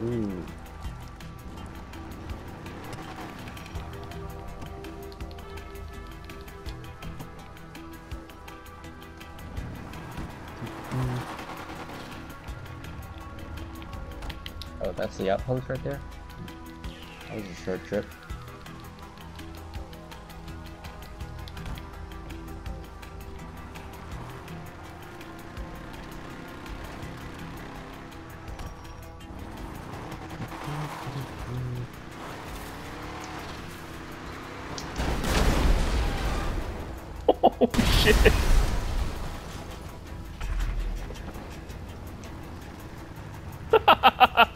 Ooh. Oh, that's the outpost right there? That was a short trip. Shit!